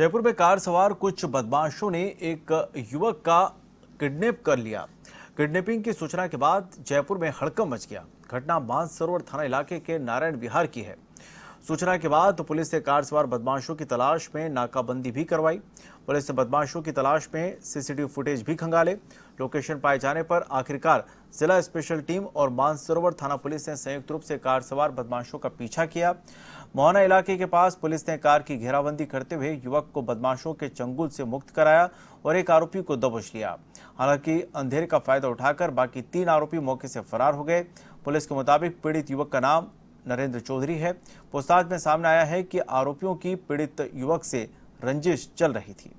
जयपुर में कार सवार कुछ बदमाशों ने एक युवक का किडनैप कर लिया। किडनैपिंग की सूचना के बाद जयपुर में हड़कम मच गया। घटना मानसरोवर थाना इलाके के नारायण विहार की है। सूचना के बाद पुलिस ने कार सवार बदमाशों की तलाश में नाकाबंदी भी करवाई। पुलिस ने बदमाशों की तलाश में सीसीटीवी फुटेज भी खंगाले। लोकेशन पाए जाने पर आखिरकार जिला स्पेशल टीम और मानसरोवर थाना पुलिस ने संयुक्त रूप से कार सवार बदमाशों का पीछा किया। मोहना इलाके के पास पुलिस ने कार की घेराबंदी करते हुए युवक को बदमाशों के चंगुल से मुक्त कराया और एक आरोपी को दबोच लिया। हालाँकि अंधेरे का फ़ायदा उठाकर बाकी तीन आरोपी मौके से फरार हो गए। पुलिस के मुताबिक पीड़ित युवक का नाम नरेंद्र चौधरी है। पूछताछ में सामने आया है कि आरोपियों की पीड़ित युवक से रंजिश चल रही थी।